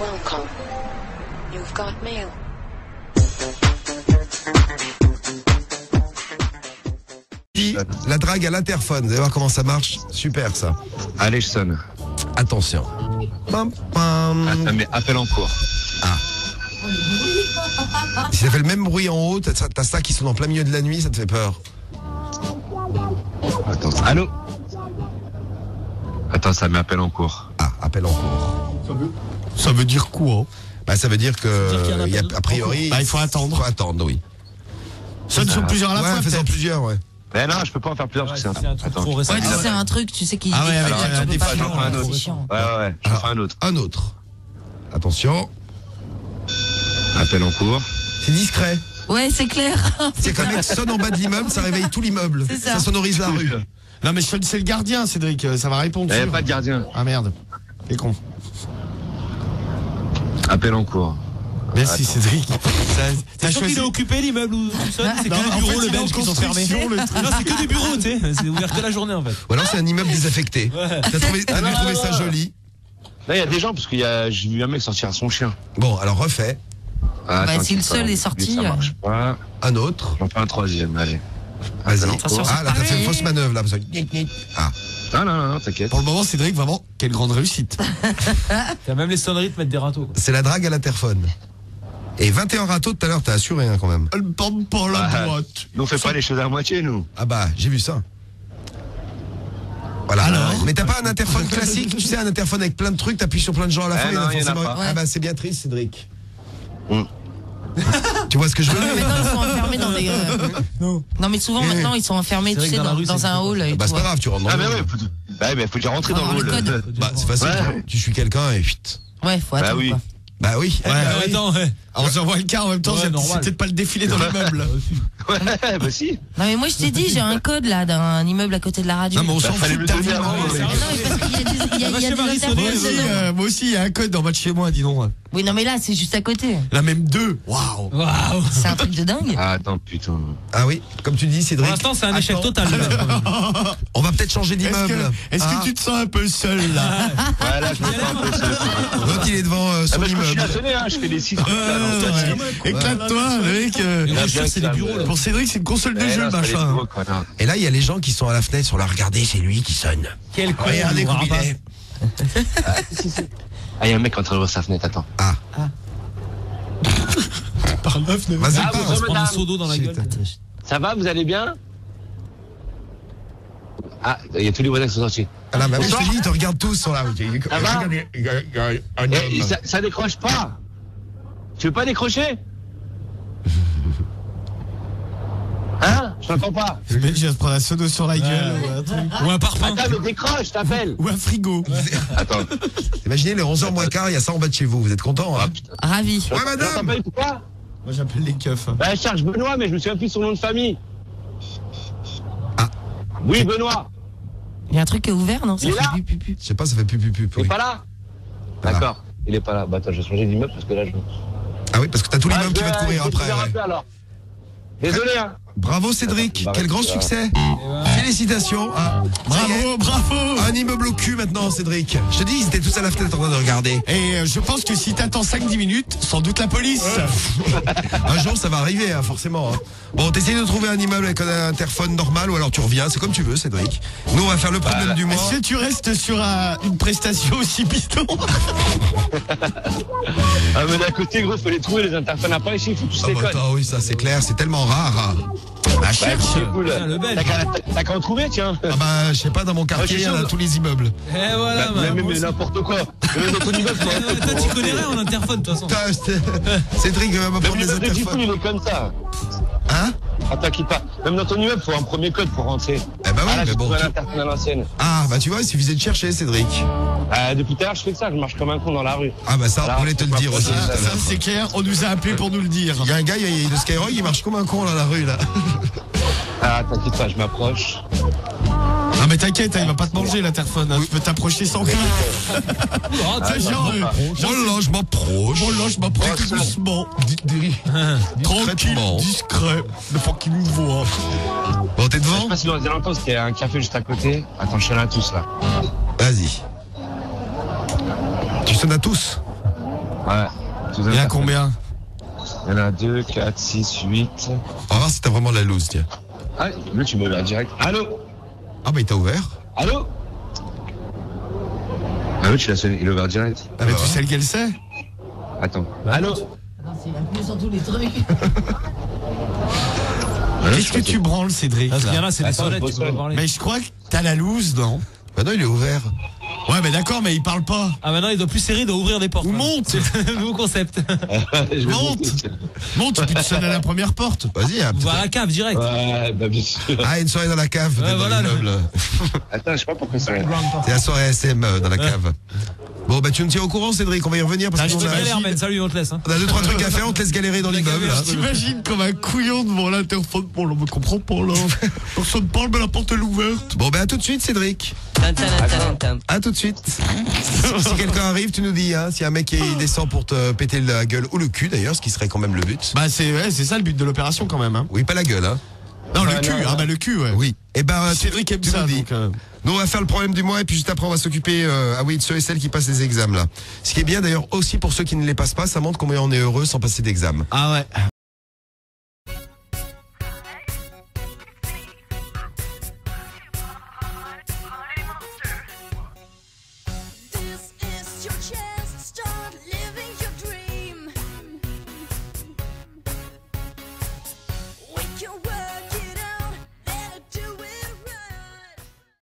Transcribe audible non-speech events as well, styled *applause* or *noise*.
Welcome. You've got mail. La drague à l'interphone. Vous allez voir comment ça marche. Super ça. Allez, je sonne. Attention. Pam, pam. Ah, ça met appel en cours. Si ça fait le même bruit en haut, t'as ça qui sonne en plein milieu de la nuit, ça te fait peur. Attends. Allô? Attends, ça met appel en cours. Ah, appel en cours. Ça veut dire quoi Bah, ça veut dire que, dire qu'il y a un il y a- a priori, Bah, il faut attendre. faut attendre, oui. Ça ne sont plusieurs à la ouais, fois, faisons peut-être. plusieurs, ouais. Mais non, je peux pas en faire plusieurs parce que Ouais, c'est un, un truc Attends. trop récent. Ouais, c'est un truc, tu sais, qui. Ah ouais, avec un autre. Ouais, ouais, un autre. Un autre. Attention. Appel en cours. C'est discret. Ouais, c'est clair. *laughs* C'est quand le mec sonne en bas de l'immeuble, ça réveille tout l'immeuble. Ça. sonorise la rue. Non, mais c'est le gardien, Cédric. euh, Ça va répondre. Il n'y a pas de gardien. Ah merde. T'es con. Appel en cours. Merci, Cédric. T'as choisi. qu'il est occupé l'immeuble où tout ça C'est que des bureaux, fait, le il belge qui sont fermés. *laughs* Non, c'est que des bureaux, tu sais. C'est ouvert que la journée en fait. Ou alors c'est un immeuble désaffecté. Ouais. T'as trouvé, trouver ça joli. Là, il y a des gens parce que j'ai vu un mec sortir à son chien. Bon, alors refait. Ah, Bah, si le qu'il seul est sorti, Ça euh. marche pas. Un autre. J'en fais un troisième, allez. Vas-y. Ah, là, t'as fait une fausse manœuvre, là. parce que- Ah, Non, non, non, t'inquiète. Pour le moment, Cédric, vraiment, quelle grande réussite. *laughs* T'as même les sonneries de mettre des râteaux. c'est la drague à l'interphone. Et 21 râteaux tout à l'heure, t'as assuré hein, quand même. Elle bande pas la droite. Nous, on fait pas les choses à moitié, nous. Ah bah, j'ai vu ça. Voilà. Alors Mais t'as pas un interphone classique, tu sais, un interphone avec plein de trucs, t'appuies sur plein de gens à la Eh fin. non, il y en a il y en a forcément- pas. Ah bah, c'est bien triste, Cédric. Mm. Tu vois ce que je veux dire maintenant, ils sont enfermés dans des. euh, Non, mais souvent, maintenant, ils sont enfermés, tu sais, dans dans, rue, dans un hall. et Bah, c'est pas ouais. grave, tu rentres dans Ah, le mais hall. ouais, bah, mais faut déjà rentrer dans le hall. Bah, c'est facile. Ouais. Tu suis quelqu'un et chut. Ouais, faut Bah attendre. oui. quoi. Bah oui. Ouais. Ah, Attends, ouais. Alors, on s'envoie le car en même temps, Ouais, c'est peut-être pas le défilé dans l'immeuble. *laughs* Ouais, bah *laughs* si. Non, mais moi, je t'ai dit, j'ai un code là d'un immeuble à côté de la radio. Non, mais on s'en fallait fout de le ta vie. Moi aussi, dedans. euh, moi aussi, il y a un code en bas de chez moi, dis donc. Oui, non, mais là, c'est juste à côté. Là, même deux. Waouh. Waouh. C'est un truc de dingue. Ah, attends, putain. Ah oui, comme tu dis, Pour Cédric. l'instant, c'est un échec total. là. *laughs* On va peut-être changer d'immeuble. est-ce Ah, que tu te sens un peu seul là Ouais, là, je me sens un peu seul. L'autre, il est devant euh, Ah, son bah, je continue immeuble. hein. Je fais des là. Éclate-toi, mec. euh, là. Pour Cédric, c'est une console de Eh, jeu, là, machin. Et là, il y a les gens qui sont à la fenêtre sur la regarder, c'est lui qui sonne. Quel con. Regardez il est. Ah, il y a un mec en train d'ouvrir sa fenêtre, attends. Ah, Par la fenêtre. vas-y, Ah, On se prend un seau d'eau dans la gueule. Ça va, vous allez bien? Ah, il y a tous les voisins qui sont sortis. Ah là, bah oui, je te dis, ils te regardent tous sur la rue. Ça va? Eh, ça, ça décroche pas Tu veux pas décrocher *laughs* Hein Je t'entends pas. Le mec vient se prendre un sodo sur la gueule. ou un truc. Ou un parfum. Attends, mais décroche, je t'appelle. Ou un frigo. Attends. *laughs* Imaginez les 11h moins quart, il y a ça en bas de chez vous. Vous êtes content hein Ravi. Ouais, madame t'appelles Moi, j'appelle les keufs. Bah, je cherche Benoît, mais je me souviens plus de son nom de famille. Ah. Oui, Benoît. Il y a un truc qui est ouvert, non? Ça Il est là. Je sais pas, ça fait pu pu pu. Il est oui. pas là Pas là. D'accord. Il est pas là. Bah, attends, je vais changer d'immeuble parce que là, je. Ah oui, parce que t'as tout Ah, l'immeuble qui va te courir après. ouais. Désolé, hein. Bravo Cédric, Bah, quel grand succès. Félicitations. Ah. Bravo, bravo. Un immeuble au cul maintenant, Cédric. Je te dis, ils étaient tous à la fenêtre en train de regarder. Et euh, je pense que si t'attends 5-10 minutes, sans doute la police. Un jour, ça va arriver, hein, forcément. hein. Bon, t'essayes de trouver un immeuble avec un interphone normal ou alors tu reviens. C'est comme tu veux, Cédric. Nous, on va faire le problème du mois. Est-ce que tu restes sur un- une prestation aussi bidon Ah, mais d'un côté, gros, faut les trouver, les interphones. Après, ici, il faut tous Ah les bah codes. attends, oui, ça c'est clair, c'est tellement rare. hein. Bah, Bah, cherche. T'as qu'à en trouver, tiens. Ah bah, je sais pas, dans mon quartier, Ouais, il y a tous les immeubles. Et voilà, Bah, bah, mais, n'importe quoi. Immeuble, *laughs* Euh, Toi, tu connais rien en interphone, de toute façon. Cédric va me prendre les interphones. il est comme ça. Hein? Attends, quitte pas. Même dans ton immeuble, faut un premier code pour rentrer. Eh bah oui, ah, mais bon. tu-. Ah, bah tu vois, il suffisait de chercher, Cédric. Ah, depuis tout à l'heure, je fais que ça, je marche comme un con dans la rue. Ah bah ça, Alors, on voulait te le dire aussi. ça, c'est clair, on nous a appelé pour nous le dire. Il y a un gars il y a- de Skyrock, il marche comme un con dans la rue là. Ah, t'inquiète pas, je m'approche. Mais t'inquiète, hein, il va pas te manger l'interphone. hein, Tu peux t'approcher sans crainte. *laughs* Oh, genre, euh, genre, là, je m'approche. bon là, je m'approche doucement. Tranquille, Discrètement. discret. Ne faut qu'il nous voit. Bon, t'es Je sais devant pas si dans les alentours, c'était un café juste à côté. Attends, je suis là tous là. Vas-y. Tu sonnes à tous Ouais. Il y en a combien Il y en a 2, 4, 6, 8. On va voir si t'as vraiment de la loose, tiens. Ah, lui, tu m'as ouvert direct. Allô Ah bah il t'a ouvert. Allô Ah oui, tu l'as sonné, il a ouvert direct. Ah Mais bah, tu sais lequel c'est Attends. Allô C'est la plus sur tous les trucs. *laughs* Qu'est-ce que tu branles, Cédric Parce qu'il y en là a, c'est des Attends, sonnettes, je tu peux pas bosse. parler. Mais je crois que t'as la loose, non? Bah non, il est ouvert. Ouais, mais d'accord, mais il parle pas. Ah, maintenant, il doit plus serrer, il doit ouvrir des portes. Ou monte. C'est le nouveau concept. *laughs* Monte. Monte, tu te sonner à la première porte. Vas-y, hein, à peut-être- la cave direct. Ouais, bah bien sûr. Ah, une soirée dans la cave, peut-être Ouais, dans voilà. Attends, je sais pas pourquoi ça. C'est la soirée SM euh, dans la cave. Bon, bah tu me tiens au courant, Cédric, on va y revenir parce Ah, qu'on je te a, Galère, man. Salut, on te laisse. hein. on a deux, trois trucs à faire, on te laisse galérer dans La l'immeuble. T'imagines comme un couillon devant l'interphone. Bon, là, on me comprend pas, là. *laughs* Personne parle, mais la porte est ouverte. Bon, bah à tout de suite, Cédric. À tout de suite. *laughs* si quelqu'un arrive, tu nous dis, hein, si un mec qui descend pour te péter la gueule ou le cul d'ailleurs, ce qui serait quand même le but. Bah, c'est ouais, c'est ça le but de l'opération, quand même. Hein. Oui, pas la gueule, hein. Non, le Ouais, cul. non, Ah, bah, le cul, ouais. Oui. Et ben, Cédric aime tu ça, donc. euh, Nous, on va faire le problème du mois et puis juste après, on va s'occuper euh, ah oui, de ceux et celles qui passent les examens là. Ce qui est bien d'ailleurs aussi pour ceux qui ne les passent pas, ça montre combien on est heureux sans passer d'examen. Ah ouais. This is your chance.